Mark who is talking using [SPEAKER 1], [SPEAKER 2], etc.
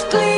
[SPEAKER 1] склеїть.